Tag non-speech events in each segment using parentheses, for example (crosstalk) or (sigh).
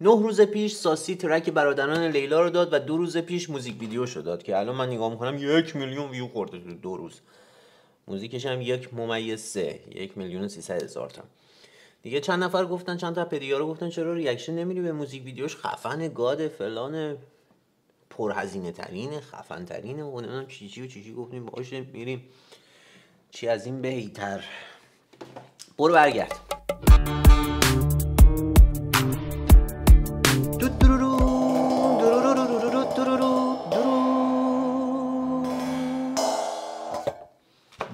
نه روز پیش ساسی track برادران لیلا رو داد و دو روز پیش موزیک ویدیو شو داد که الان من نگاه می‌کنم یک میلیون ویو خورده دو روز. موزیکش هم یک ممیز سه یک میلیون سیصد هزار تا. دیگه چند نفر گفتن چند تا پدیار رو گفتن چرا reaction نمیری به موزیک ویدیوش؟ خفن God فلان پرهزینه ترین خفن ترینه و نمی‌دونم چی چی و چی چی گفتیم. باشه میریم. چی از این بهتر. برو برگرد.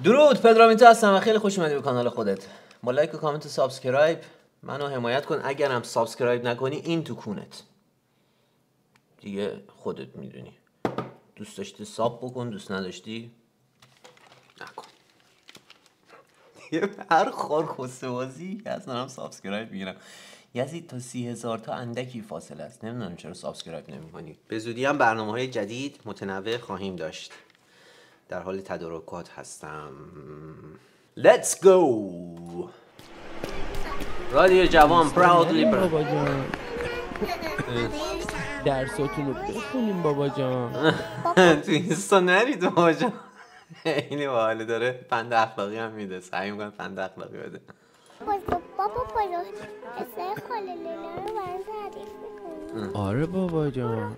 درود پدرامیتا هستم و خیلی خوش اومدی به کانال خودت. با لایک و کامنت و subscribe منو حمایت کن. اگرم subscribe نکنی این تو کونت. دیگه خودت می‌دونی. دوست داشتی sub بکن دوست نداشتی نکن. دیگه هر خار بازی از هم subscribe می‌گیرم. بزنید تا سی هزار تا اندکی فاصله است. نمی‌دونم چرا subscribe نمی به زودی هم برنامه های جدید متنوع خواهیم داشت. در حال تدارکات هستم. Let's go! رادیو جوان بابا جان. درساتون رو بخونیم بابا جان. (laughs) تو اینستا نرید بابا جان. اینی باحاله داره پند اخلاقی هم میده. سعی می‌کنه پند اخلاقی بده. بابا قصه خاله لیلا رو برام تعریف می‌کنی. آره بابا جان.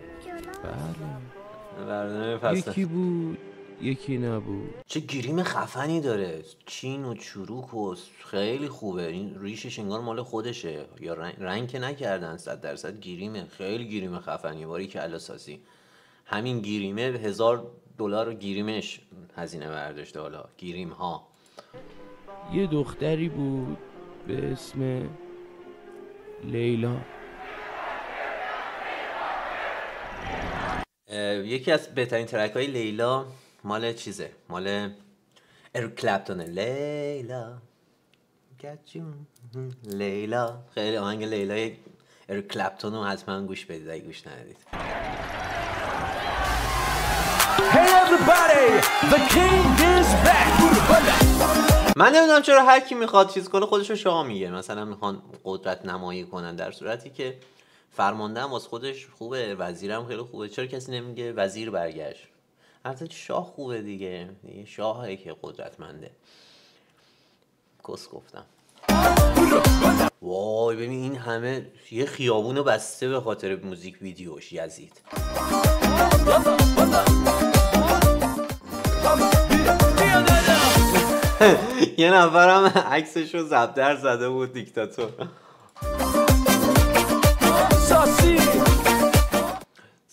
بله. برنامه فصل یکی بود. یکی نبود. چه گریم خفنی داره. چین و چروک و خیلی خوبه. این ریشش انگار مال خودشه. یا رنگ, رنگ که نکردن. صد درصد گیریمه خیلی گیریم خفنی. باری که سازی. همین گیریمه هزار دلار گیریمش هزینه برداشته حالا. گیریم ها یه دختری بود به اسم لیلا. یکی از بهترین ترک های لیلا مال چیزه؟ مال ار کلپتونه لیلا. لیلا. خیلی آهنگ لیلا ار کلپتون رو حتما گوش بدید. اگه گوش ندید Hey everybody, the king is back. من نمی‌دونم چرا هر کی می‌خواد چیز کنه خودش رو شاه میگه. مثلا می‌خوان قدرت نمایی کنن در صورتی که فرمانده هم واسه خودش خوبه وزیرم خیلی خوبه. چرا کسی نمیگه وزیر برگشت؟ البته شاه خوبه دیگه. دیگه شاهه که قدرتمنده. کس گفتم. وای ببین این همه یه خیابونو بسته به خاطر موزیک ویدیوش یزید. (laughs) یه نفرم عکسش رو زبدر زده بود دیکتاتور.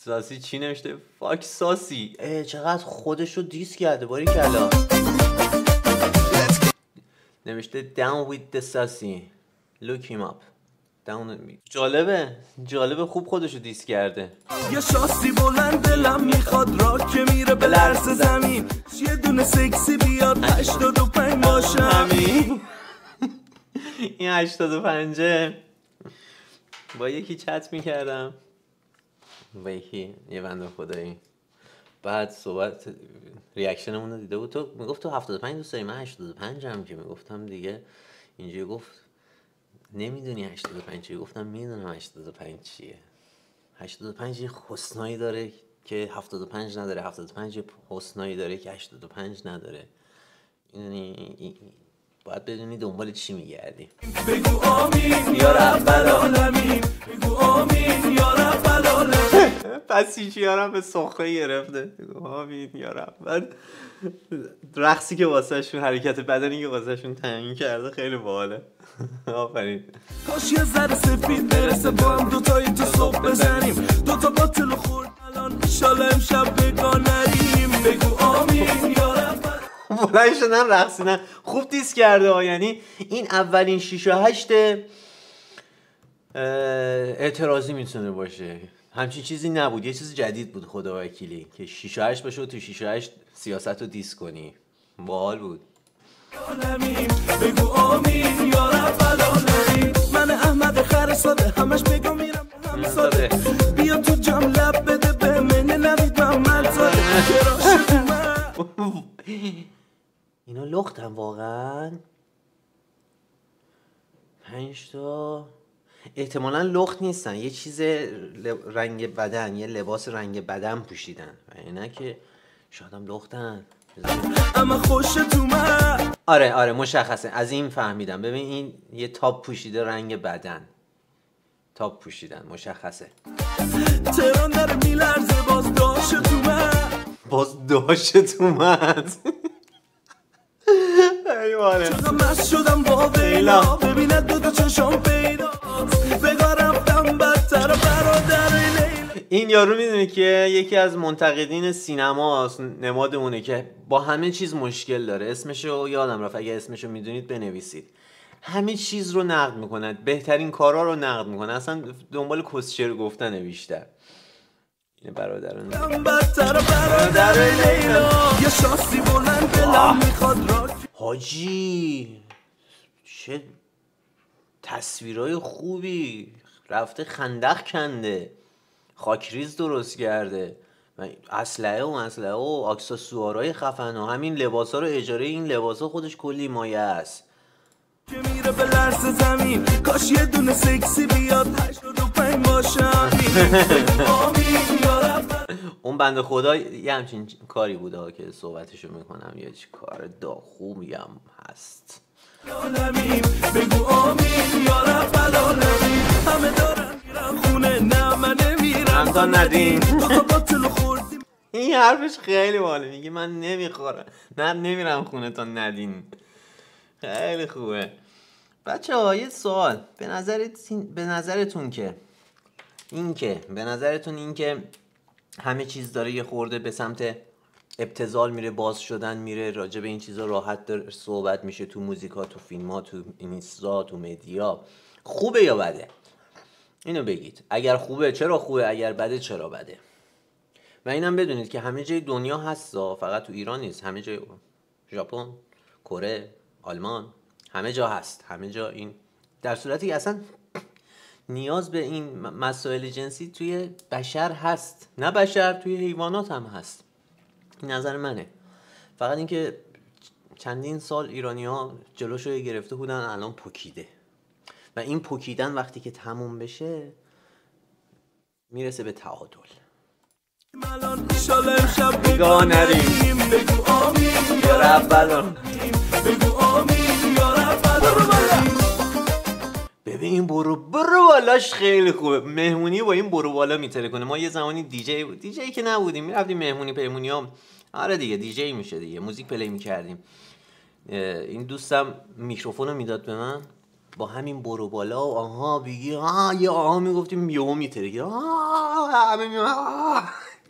ساسی چی نوشته؟ فاک ساسی. اه چقدر خودش رو دیس کرده باری کلا. نوشته down with the ساسی look him up. Down جالبه. جالبه خوب خودش رو دیس کرده. یه شاسی بلند دلم می‌خواد را که میره به لرز زمین. یه دونه سکسی بیاد هشتاد و پنج باشم همین. (laughs) این 85 با یکی چت می‌کردم. با یکی یه بنده خدایی. بعد صحبت ریاکشنمون رو دیده بود. تو می‌گفت تو 75 دوست داری؟ من 85 هم که. می‌گفتم دیگه اینجا گفت نمی‌دونی 85 چیه. گفتم می‌دونم 85 چیه. 85 یه حسنایی داره که 75 نداره. 75 یه حسنایی داره که 85 نداره. یعنی باید بدونی دنبال چی میگردی. بگو آمین یا رب العالمین. بگو آمین یا رب العالمین. (laughs) پس چیارم به سخره گرفته. بگو آمین یارم بعد رقصی که واسه شون حرکت بدنی که واسه شون تعیین کرده خیلی باحاله. (laughs) آفرین. کاش یه ذره سفید برسه با هم دوتایی تو صبح بزنیم. دوتا باطل خورد الان ایشالا امشب بگاه بلند شدن رقصیدن خوب دیس کرده ها. یعنی این اولین شیشه هشت اه، اعتراضی می‌تونه باشه. همچین چیزی نبود. یه چیز جدید بود خدا وکیلی که شیشه هشت باشه و تو شیشه هشت سیاست رو دیس کنی. باحال بود. بگو آمین یا من احمد خر ساده همش بگو میرم. هم ساده. (laughs) بیا تو جام لب بده به من نوید شدی من (laughs) (laughs) اینا لختن واقعا؟ پنج تا. احتمالا لخت نیستن. یه چیز رنگ بدن یه لباس رنگ بدن پوشیدن. و اینا که شاید هم لختن. اما خوشت اومد آره آره مشخصه. از این فهمیدم. ببین این یه تاپ پوشیده رنگ بدن. تاپ پوشیدن مشخصه. تهران داره میلرزه باز داشت اومد باز داشت اومد خیلی مست شدم با ویلا ببیند دو تا چشم پیدا. بگاه رفتم بدتر برادر این یارو می‌دونه که یکی از منتقدین سینماست نمادمونه که با همه چیز مشکل داره. اسمشو یادم رفت. اگه اسمشو می‌دونید بنویسید. همه چیز رو نقد می‌کنند بهترین کارا رو نقد می‌کنه. اصلا دنبال کسچر گفتنه بیشتر. این برادران. برادر لیلا. یه شاسی بلند دلم می‌خواد راک حاجی چه تصویرای خوبی. رفته خندق کنده. خاکریز درست کرده. و اسلحه و مسلحه و اکسسوارای خفن و همین لباس ها رو اجاره این لباس ها خودش کلی مایه است. که میره به لرز زمین. کاش یه دونه سکسی بیاد هشت و پنج (laughs) باشم اون بنده خدا یه همچین کاری بوده ها که صحبتشو می‌کنم. یه چی کار دا خوبی هم هست بگو آمین. یا رب همه دارن میرن خونه نه من نمیرم من تا ندین. دو تا باطل خوردیم. این حرفش خیلی باله میگه من نمی‌خورم. نه نمیرم خونه تا ندین. خیلی خوبه. بچه ها یه سوال. به نظرت به نظرتون که این که به نظرتون این که همه چیز داره یه خورده به سمت ابتزال میره باز شدن میره راجع به این چیزا راحت داره صحبت میشه تو موزیکا تو فیلم تو اینستا تو مدیا. خوبه یا بده؟ اینو بگید. اگر خوبه چرا خوبه؟ اگر بده چرا بده؟ و اینم بدونید که همه جای دنیا هست فقط تو ایران نیست. همه جای ژاپن کره آلمان همه جا هست. همه جا این در صورتی اصلا نیاز به این مسائل جنسی توی بشر هست. نه بشر توی حیوانات هم هست. این نظر منه. فقط اینکه چندین سال ایرانی ها جلوشو گرفته بودن الان پکیده و این پکیدن وقتی که تموم بشه می‌رسه به تعادل. الان ایشالا امشب بگاه نریم. بگو آمین یا رب بگو آمین یا رب ببین این برو برو بالاش خیلی خوبه. مهمونی با این برو بالا می‌ترکونه. ما یه زمانی دیجی بود دیجی که نبودیم. می‌رفتیم مهمونی پیمونی ها. آره دیگه دیجی میشه دیگه. موزیک play می‌کردیم. این دوستم میکروفون رو می‌داد به من. با همین برو بالا. و آها بگی آها یه آها می‌گفتیم. یهو می‌ترکه. آها همه می آها.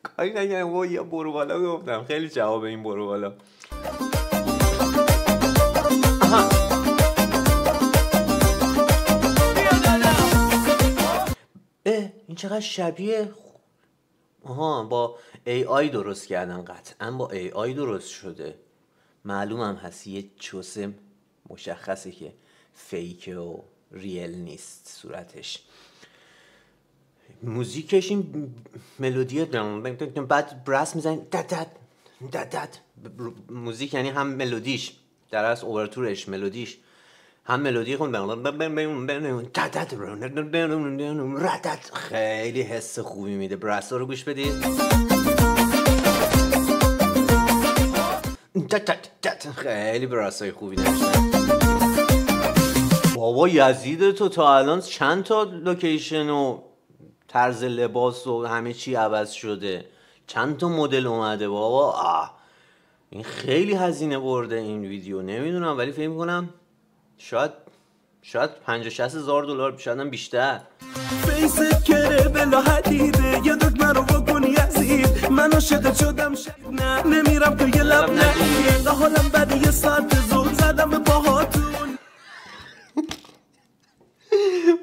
کاری و یه برو بالا گفتم. خیلی جواب این برو بالا. چقدر شبیه آها با ای آی درست کردن قطعا با ای آی درست شده. معلوم هم هست یه چوسه مشخصه که فیکه و ریل نیست صورتش. موزیکش این ملودی بعد براس می‌زنی دد دد موزیک یعنی هم ملودیش در از اوورتورش ملودیش. هم ملودی خون خیلی حس خوبی میده براسا رو گوش بدید خیلی براسای خوبی داشته بابا یزید تو تا الان چند تا لوکیشن و طرز لباس و همه چی عوض شده چند تا مدل اومده بابا آه. این خیلی هزینه برده این ویدیو نمی‌دونم ولی فکر کنم شاید شاید 50 60 هزار دلار شاید هم بیشتر. فیست کره بلا حدیده یه دکمه رو بکنی یزید من عاشقت شدم شد نه. نمیرم تو یه لب نهید حالم بعد یه ساعت زود زدم به باهاتون.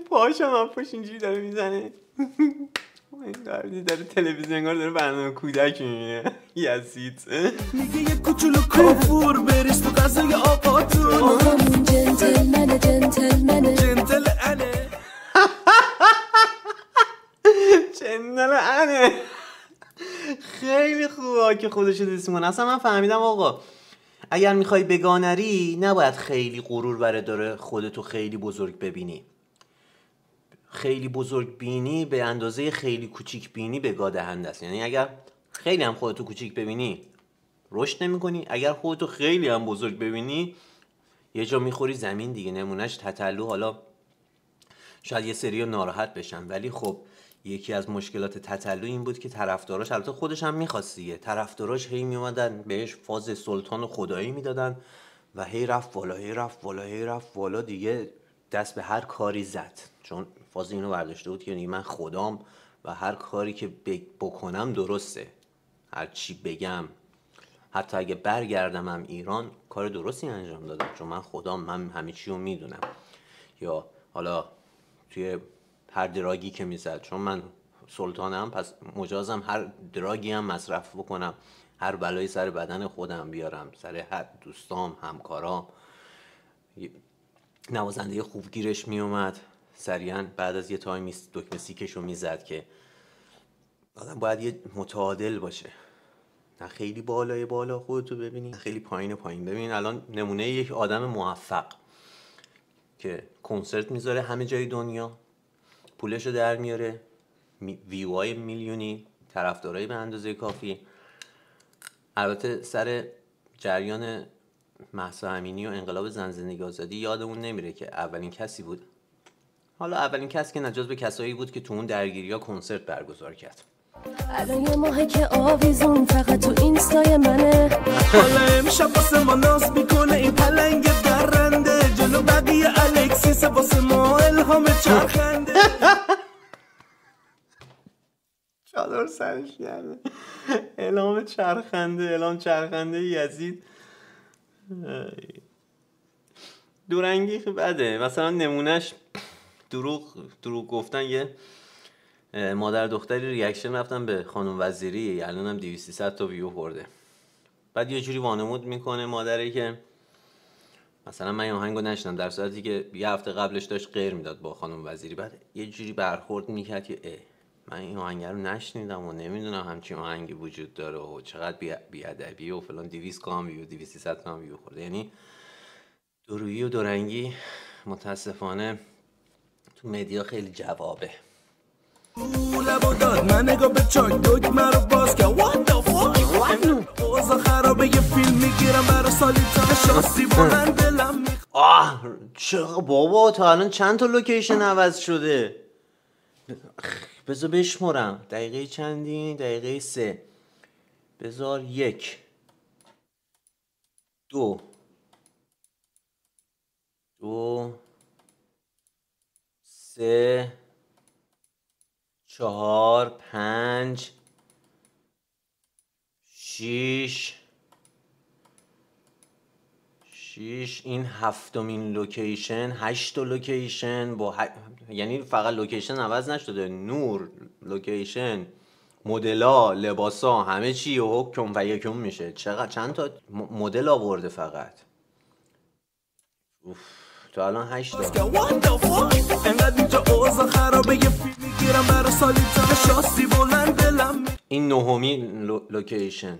پاشم هم پاش اینجوری داره می‌زنه. (laughs) داره, داره تلویزیون انگار داره برنامه کودک می‌بینه. (laughs) یزید میگه یه کوچولو کافور بریز تو غذای آقاتون آقامون جنتلمنه جنتلمنه. جنتل انه. (laughs) چندل انه. خیلی خوبه که خودشو دیست می‌کنه. اصلا من فهمیدم آقا اگر می‌خوای بگانری نباید خیلی غرور بره داره خودتو خیلی بزرگ ببینی. خیلی بزرگ بینی به اندازه خیلی کوچیک بینی به دهنده است. یعنی اگر خیلی هم خودتو کوچیک ببینی رشد نمی کنی اگر خودتو خیلی هم بزرگ ببینی یه جا می‌خوری زمین دیگه نمونهش تتلو حالا شاید یه سری ناراحت بشن. ولی خب یکی از مشکلات تتلو این بود که طرفداراش البته خودش هم می‌خواست دیگه. طرفداراش هی میومدن بهش فاز سلطان و خدایی می‌دادن و هی رفت بالا هی رفت بالا هی رفت بالا دیگه دست به هر کاری زد. چون فاز اینو برداشته بود که من خدام و هر کاری که بکنم درسته. هر چی بگم. حتی اگه برگردم هم ایران کار درستی انجام دادم. چون من خدام من همه چی رو می‌دونم. یا حالا توی هر دراگی که می‌زد چون من سلطانم پس مجازم هر دراگی هم مصرف بکنم. هر بلایی سر بدن خودم بیارم سر هر دوستام همکارام. نوازنده خوب گیرش میومد سریعا بعد از یه تایمی دکمه سیکش رو می‌زد که آدم باید یه متعادل باشه. نه خیلی بالای بالا خودتو ببینی خیلی پایین پایین. ببین الان نمونه یک آدم موفق که کنسرت می‌ذاره همه جای دنیا پولش رو در میاره ویوهای میلیونی طرفدارایی به اندازه کافی. البته سر جریان محسا امینی و انقلاب زن زندگی آزادی یادمون نمیره که اولین کسی بود حالا اولین کسی که نجاز به کسایی بود که تو اون درگیری ها کنسرت برگزار کرد. الان یه ماهه که آویزون فقط تو اینستای منه. حالا امشب واسه ما ناز می‌کنه این پلنگ درنده. جلو بقیه الکسیس واسه ما الهام چرخنده. (laughs) چادر سرش کرده الهام چرخنده الهام چرخنده یزید. دورنگی بده. مثلا نمونهش دروغ دروغ گفتن یه مادر دختری ریاکشن رفتن به خانم وزیری. الان هم 200 تا ویو خورده. بعد یه جوری وانمود می‌کنه مادره که مثلا من این آهنگو نشنم در صورتی که یه هفته قبلش داشت غیر می‌داد با خانم وزیری. بعد یه جوری برخورد می‌کرد که من این آهنگ رو نشنیدم و نمی‌دونم همچین آهنگی وجود داره و چقدر بیادبی و فلان 200 کام ویو 200 کام ویو خورده. یعنی دورویی و دورنگی متاسفانه تو مدیا خیلی جوابه. داد من نگاه به چاک باز what the fuck اوزا خرابه یه فیلم می‌گیرم برا سالی تا شاسی بلند دلم آه چه بابا تا الان چند تا لوکیشن عوض شده؟ بذار بشمرم. دقیقه چندی دقیقه سه. بذار یک. دو. دو. سه چهار پنج شیش شیش. این هفتمین لوکیشن هشت لوکیشن با ه... یعنی فقط لوکیشن عوض نشده. نور لوکیشن مدلا لباسا همه چی و حکم و یکم میشه. چقدر؟ چند تا مدل آورده فقط؟ اوف. تا الان هشت تا این نهمین لو... لوکیشن.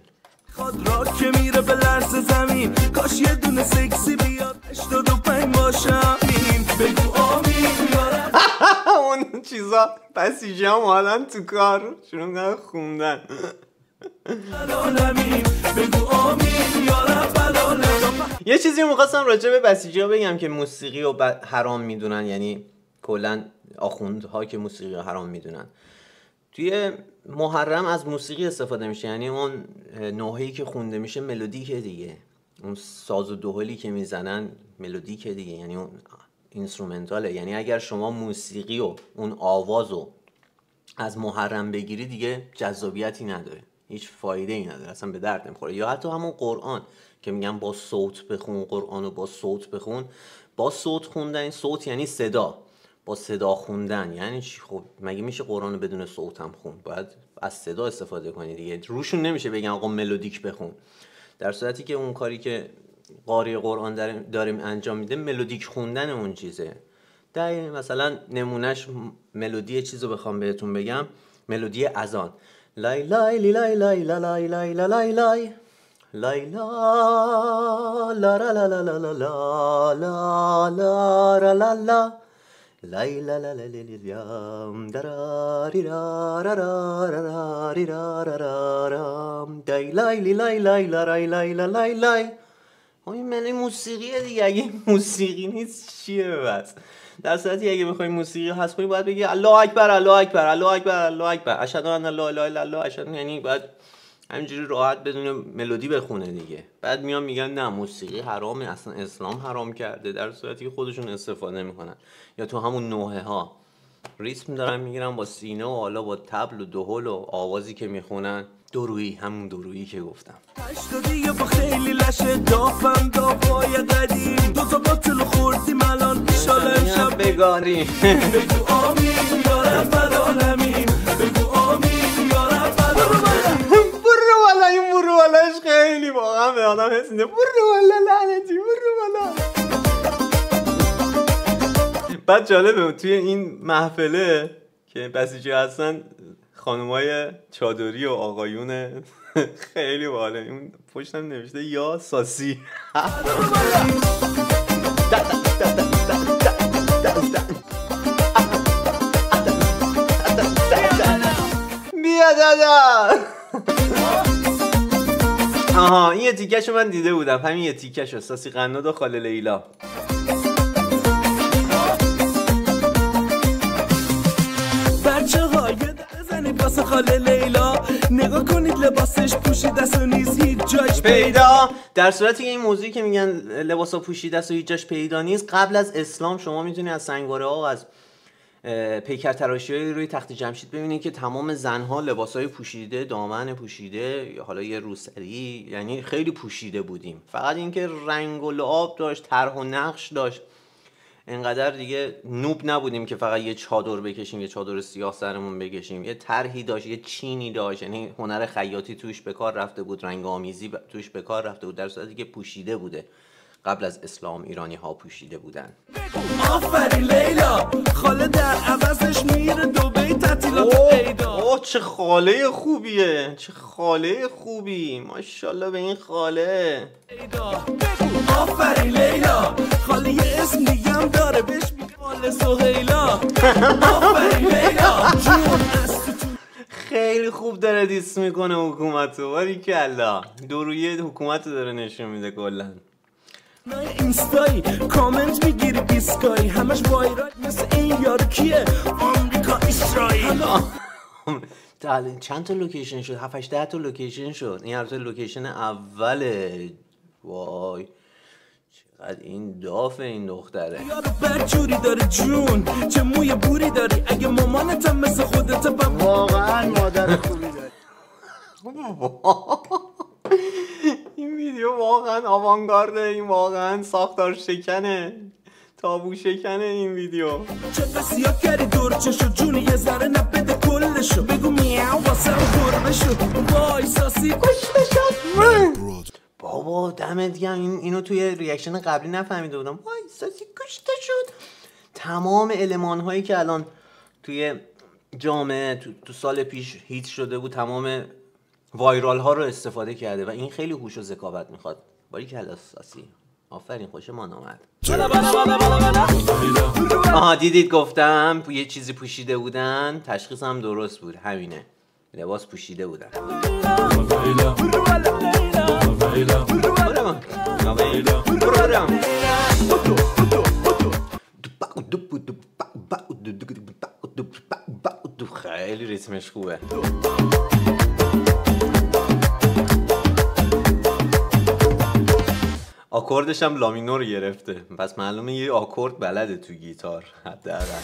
راه که میره بلرزه زمین. کاش یه دونه سکسی بیاد 85 باشم این بگو آمین. یارم (laughs) اون چیزا بسیجی هم حالا تو کار. شروع خوندن. یه چیزی می‌خواستم راجع به بسیجی ها بگم که موسیقی رو حرام می‌دونن یعنی کلا آخوندها که موسیقی رو حرام می‌دونن. توی محرم از موسیقی استفاده میشه یعنی اون نوحه‌ای که خونده میشه ملودیکه دیگه. اون ساز و دهلی که می‌زنن ملودیکه دیگه یعنی اون اینسترومنتاله. یعنی اگر شما موسیقی و اون آواز رو از محرم بگیری دیگه جذابیتی نداره. هیچ فایده ای نداره اصلا به درد نمی‌خوره. یا حتی همون قرآن که میگن با صوت بخون قرآن رو با صوت بخون. با صوت خوندن این صوت یعنی صدا. با صدا خوندن یعنی چی؟ خب مگه میشه قرآن بدون صوت هم خون باید از صدا استفاده کنی دیگه. روشون نمیشه بگن آقا ملودیک بخون. در صورتی که اون کاری که قاری قرآن داریم, انجام میده ملودیک خوندن اون چیزه. در مثلا نمونهش ملودی چیز بخوام بهتون بگم. ملودی اذان. لای لای لی لای لای لا لای لای لا لای لای لای لا لا را لا لا لا لا لا لا لا را لا لا لای لا لا لا لی لی لام دراری را را را را را ری را را را رام. دای لای لی لای لای لا رای لای لا لای لای خب این ملی موسیقیه دیگه. اگه موسیقی نیست چیه بس در صورتی اگه بخوای موسیقی هست کنی باید بگی الله اکبر الله اکبر الله اکبر الله اکبر. اشهد ان لا اله الا الله. اشهد یعنی باید همینجوری راحت بدون ملودی بخونه دیگه. بعد میان میگن نه موسیقی حرامه. اصلا اسلام حرام کرده. در صورتی که خودشون استفاده می‌کنن. یا تو همون نوحه ها ریتم دارن می‌گیرن با سینه و حالا با تبل و دهل و آوازی که می‌خونن. درویی همون درویی که گفتم. هشتادی با خیلی لشه دافم دافای قدیم. دو تا باطل خوردیم الان ایشالا امشب بگاری (laughs) بگو آمین یا رب العالمین. بگو آمین یا رب العالمین. (laughs) برو والا این برو والاش خیلی واقعا به آدم حس میده. برو والا لعنتی برو والا بعد جالبه توی این محفله که بسیجی هستن خانمای چادری و آقایون خیلی باله اون پشتم نوشته یا ساسی. بیا دادا. آها این یه تیکشو من دیده بودم. همین یه تیکشو ساسی قناد و خاله لیلا. خاله لیلا. نگاه کنید لباسش پوشیده است و نیز هیچ جایش پیدا. در صورتی که این موضوعی که میگن لباسا پوشیده است و هیچ جاش پیدا نیست قبل از اسلام شما می‌تونی از سنگواره ها از پیکر تراشی روی تخت جمشید ببینید که تمام زنها لباس های پوشیده دامن پوشیده حالا یه روسری یعنی خیلی پوشیده بودیم. فقط اینکه رنگ و لعاب داشت طرح و نقش داشت. انقدر دیگه نوب نبودیم که فقط یه چادر بکشیم یه چادر سیاه سرمون بکشیم. یه طرحی داشت یه چینی داشت. یعنی هنر خیاطی توش به کار رفته بود رنگ آمیزی توش به کار رفته بود. در صورتی که پوشیده بوده. قبل از اسلام ایرانی ها پوشیده بودن. آفرین لیلا خاله در عوضش میره عیدا اوه چه خاله خوبیه چه خاله خوبی. ماشاءالله به این خاله. آفرین لیلا خاله یه اسم دیگه هم داره بهش خاله سهیلا. آفرین لیلا. خیلی خوب داره دیس می‌کنه حکومت رو باری کلا دورویی حکومت رو داره نشون میده کلا. اینستایی. کامنت می‌گیری بیست K یی همش viral مثل این یارو کیه؟ آمریکا اسرائیل. (laughs) چند تا لوکیشن شد؟ 7 8 تا لوکیشن شد. این البته لوکیشن اوله. وای. چقدر این دافه این دختره. یارو بدجوری داره جون. چه موی بوری داری؟ اگه مامانتم مثل خودت واقعا مادر خوبی داری. (laughs) این ویدیو واقعا آوانگارده. این واقعا ساختار شکنه. تابو شکنه این ویدیو. چه قصیا کردی دور چشو جون یه ذره نبده کلشو. بگو میاو واسه گربه شو وای ساسی کشته شد بابا دمت گرم. این اینو توی ریاکشن قبلی نفهمیده بودم. وای ساسی کشته شد تمام علمان هایی که الان توی جامعه تو, تو سال پیش هیت شده بود تمام وایرال ها رو استفاده کرده و این خیلی هوش و ذکاوت می‌خواد. باری کلا ساسی آفرین خوش ما آمد آها دیدید گفتم یه چیزی پوشیده بودن تشخیصم درست بود همینه. لباس پوشیده بودن. خیلی ریتمش خوبه. آکوردش هم لامینور گرفته. پس معلومه یه آکورد بلده تو گیتار. حداقل.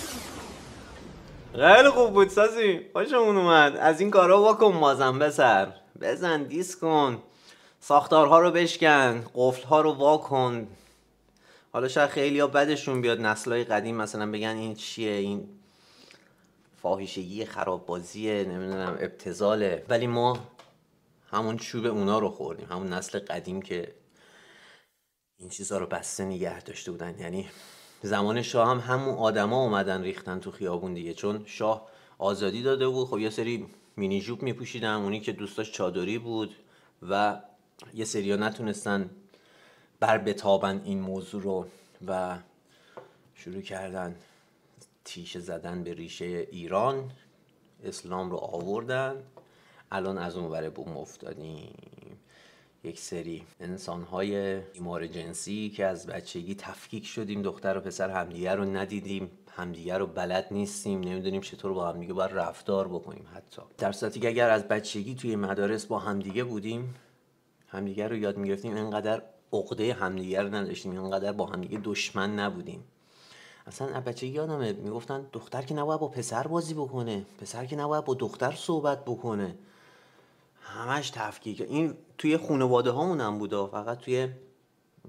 خیلی خوب بود سازی. خوشمون اومد. از این کارا واکن مازم بسر. بزن دیس کن. ساختارها رو بشکن. قفلها رو واکن. حالا شاید خیلی ها بدشون بیاد. نسلهای قدیم مثلا بگن این چیه؟ این فاحشگی خراببازیه نمی‌دونم ابتزاله. ولی ما همون چوب اونا رو خوردیم. همون نسل قدیم که این چیزها رو بسته نگه داشته بودن. یعنی زمان شاه هم همون آدما اومدن ریختن تو خیابون دیگه. چون شاه آزادی داده بود. خب یه سری مینی جوب میپوشیدن. اونی که دوستاش چادری بود و یه سری نتونستن بر بتابن این موضوع رو و شروع کردن تیشه زدن به ریشه ایران. اسلام رو آوردن. الان از اون ور بوم افتادیم. یک سری انسان های ایمار جنسی که از بچگی تفکیک شدیم دختر و پسر همدیگه رو ندیدیم همدیگه رو بلد نیستیم نمی‌دونیم چطور با همدیگه باید رفتار بکنیم حتی. در صورتی که اگر از بچگی توی مدارس با همدیگه بودیم همدیگه رو یاد می‌گرفتیم اینقدر عقده همدیگه رو نداشتیم اینقدر با همدیگه دشمن نبودیم. اصلا بچگی یادمه می‌گفتن دختر که نباید با پسر بازی بکنه پسر که نباید با دختر صحبت بکنه. همش تفکیک. این توی خانواده هامون هم بود فقط توی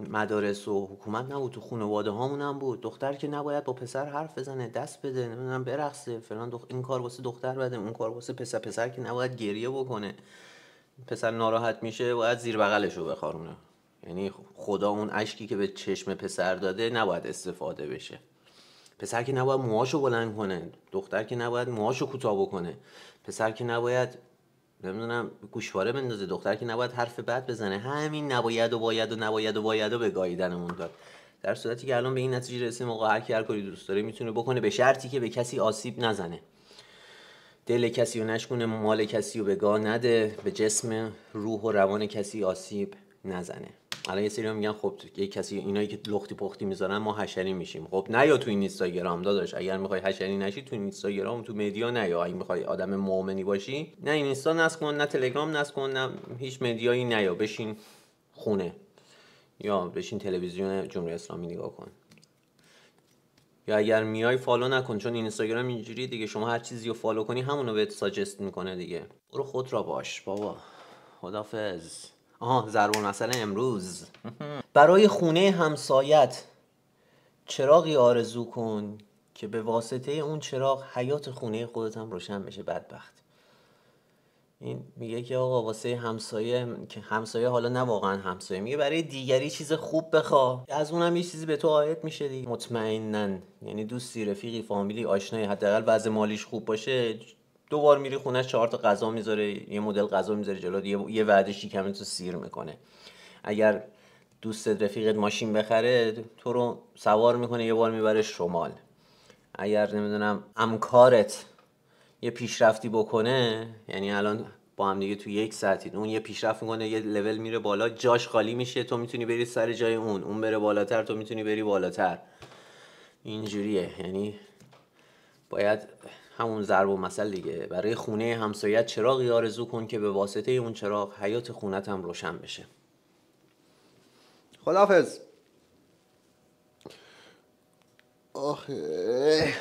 مدارس و حکومت نبود تو خانواده هامون هم بود. دختر که نباید با پسر حرف بزنه دست بده نمی‌دونم برقصه فلان دخ... این کار واسه دختر بده اون کار واسه پسر. پسر که نباید گریه بکنه. پسر ناراحت میشه باید زیر بغلش رو بخارونه. یعنی خدا اون اشکی که به چشم پسر داده نباید استفاده بشه. پسر که نباید موهاشو بلند کنه. دختر که نباید موهاشو کوتاه بکنه. پسر که نباید نمی‌دونم گوشواره بندازه. دختر که نباید حرف بد بزنه. همین نباید و باید و نباید و باید و به گاییدنمون داد. در صورتی که الان به این نتیجه رسیدیم آقا هر کی هر کاری دوست داره می‌تونه بکنه به شرطی که به کسی آسیب نزنه. دل کسی رو نشکنه مال کسی رو به گاه نده به جسم روح و روان کسی آسیب نزنه. الان یه سری میگن خب یه کسی اینایی که لختی پختی می‌ذارن ما حشری میشیم. خب نه یا تو این اینستاگرام داداش اگر می‌خوای حشری نشی تو این اینستاگرام تو مدیا نه. یا اگه می‌خوای آدم مؤمنی باشی نه این اینستا نصب کن نه تلگرام نصب کن نه هیچ مدیایی نه. یا بشین خونه. یا بشین تلویزیون جمهوری اسلامی نگاه کن. یا اگر میای فالو نکن چون اینستاگرام اینجوری دیگه شما هر چیزی رو فالو کنی همونو بهت suggest می‌کنه دیگه. برو خودت را باش بابا. خدافظ آها ضرب المثل امروز. برای خونه همسایت چراغی آرزو کن که به واسطه اون چراغ حیات خونه خودت هم روشن بشه بدبخت. این میگه که آقا واسه همسایه که همسایه حالا نه واقعا همسایه میگه برای دیگری چیز خوب بخوا. از اونم یه چیزی به تو عاید میشه دیگه. مطمئنا. یعنی دوستی رفیقی فامیلی آشنایی. حداقل وضع مالیش خوب باشه. دو بار میری خونه چهار تا غذا می‌ذاره یه مدل غذا می‌ذاره جلو یه, وعده شیکمه تو سیر می‌کنه. اگر دوست رفیقت ماشین بخره تو رو سوار می‌کنه یه بار می‌بره شمال. اگر نمی‌دونم امکارت یه پیشرفتی بکنه یعنی الان با هم دیگه تو یک ساعتی اون یه پیشرفت می‌کنه یه لول میره بالا جاش خالی میشه تو می‌تونی بری سر جای اون. اون بره بالاتر تو می‌تونی بری بالاتر. اینجوریه. یعنی باید همون ضرب و مثل دیگه. برای خونه همسایت چراغی آرزو کن که به واسطه اون چراغ حیات خونت هم روشن بشه. خدافز آخه.